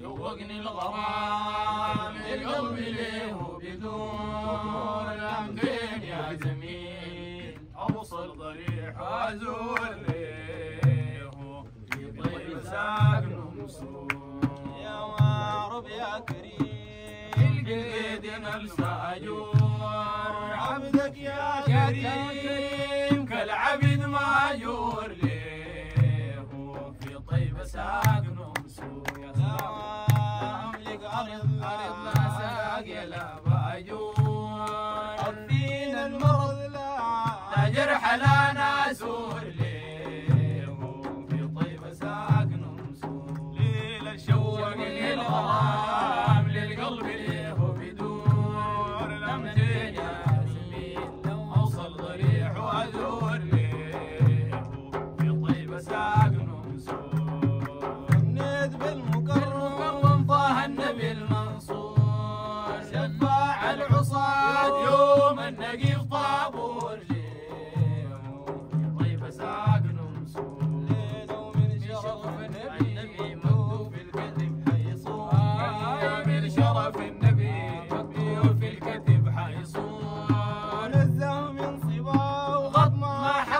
شوقني الغرام القلب له بدون الأنفين يا زميل أوصل ضريح وأزور له. في طيب ساكن وصول يا معرب يا كريم. القيد نفسه أجور. عبدك يا كريم.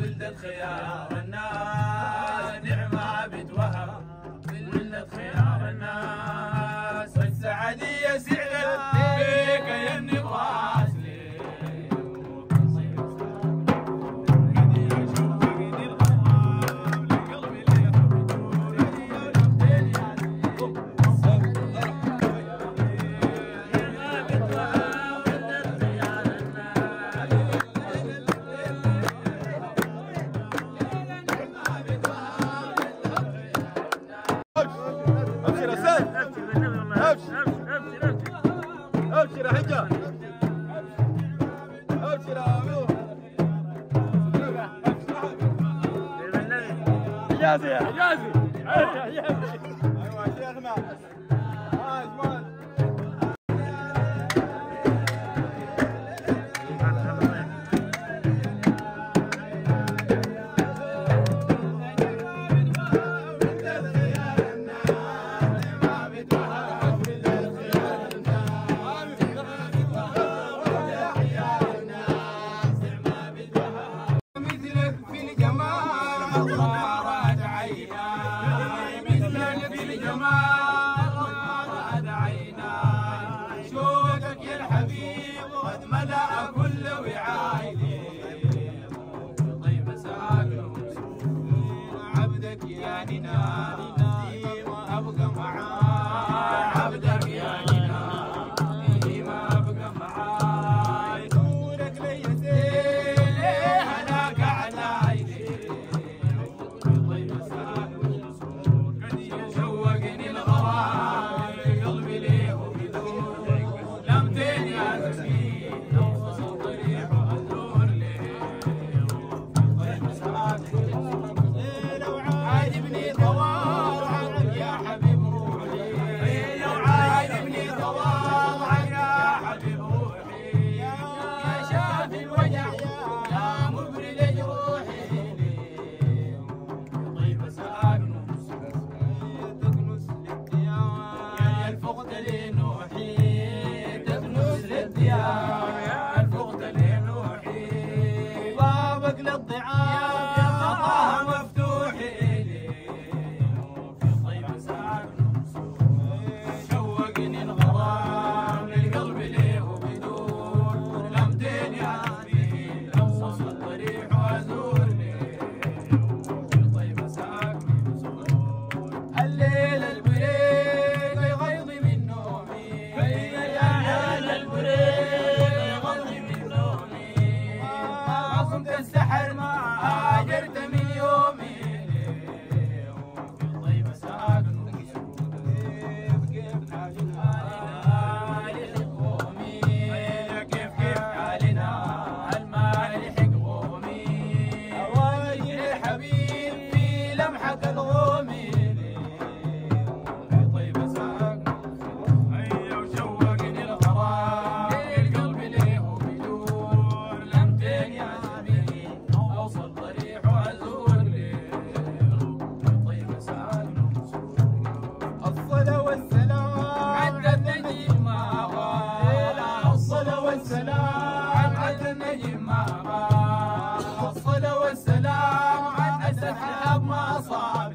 ولدت خيار الناس حجازي حجازي حجازي ايوه شيخنا now. يوم السحر ما بمصالح